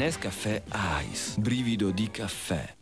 Nescafè Ice, brivido di caffè.